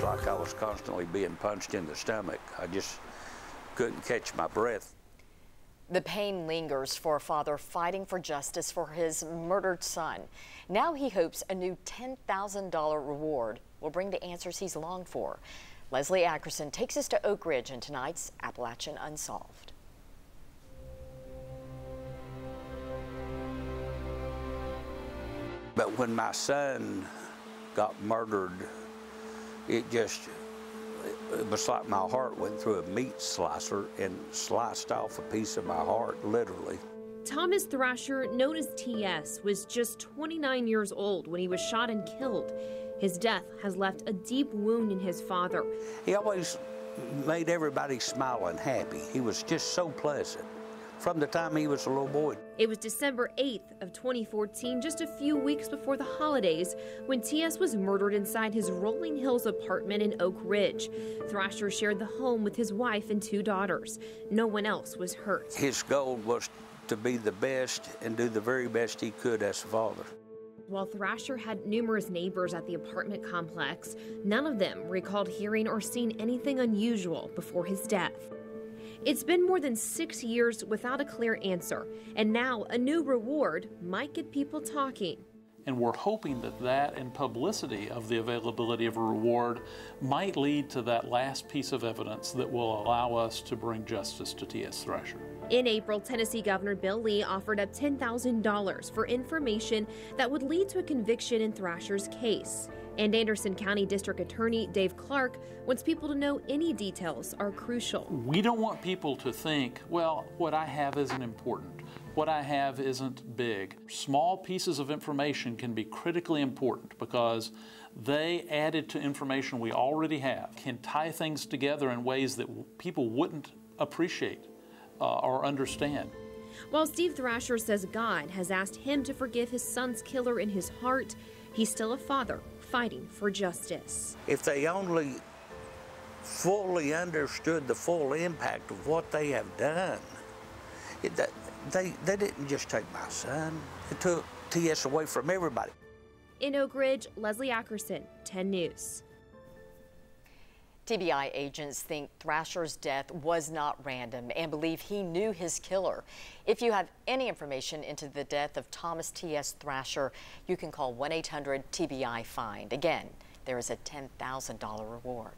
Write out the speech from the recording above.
was like I was constantly being punched in the stomach. I just couldn't catch my breath. The pain lingers for a father fighting for justice for his murdered son. Now he hopes a new $10,000 reward will bring the answers he's longed for. Leslie Ackerson takes us to Oak Ridge in tonight's Appalachian Unsolved. But when my son got murdered, it just it was like my heart went through a meat slicer and sliced off a piece of my heart, literally. Thomas Thrasher, known as TS, was just 29 years old when he was shot and killed. His death has left a deep wound in his father. He always made everybody smile and happy. He was just so pleasant from the time he was a little boy. It was December 8th of 2014, just a few weeks before the holidays, when T.S. was murdered inside his Rolling Hills apartment in Oak Ridge. Thrasher shared the home with his wife and two daughters. No one else was hurt. His goal was to be the best and do the very best he could as a father. While Thrasher had numerous neighbors at the apartment complex, none of them recalled hearing or seeing anything unusual before his death. It's been more than six years without a clear answer, and now a new reward might get people talking. And we're hoping that that and publicity of the availability of a reward might lead to that last piece of evidence that will allow us to bring justice to T.S. Thrasher. In April, Tennessee Governor Bill Lee offered up $10,000 for information that would lead to a conviction in Thrasher's case. And Anderson County District Attorney Dave Clark wants people to know any details are crucial. We don't want people to think, well, what I have isn't important. What I have isn't big. Small pieces of information can be critically important because they, added to information we already have, can tie things together in ways that people wouldn't appreciate uh, or understand. While Steve Thrasher says God has asked him to forgive his son's killer in his heart, he's still a father fighting for justice. If they only fully understood the full impact of what they have done, it, they, they didn't just take my son, it took TS away from everybody. In Oak Ridge, Leslie Ackerson, 10 News. TBI agents think Thrasher's death was not random and believe he knew his killer. If you have any information into the death of Thomas T.S. Thrasher, you can call 1-800-TBI-FIND. Again, there is a $10,000 reward.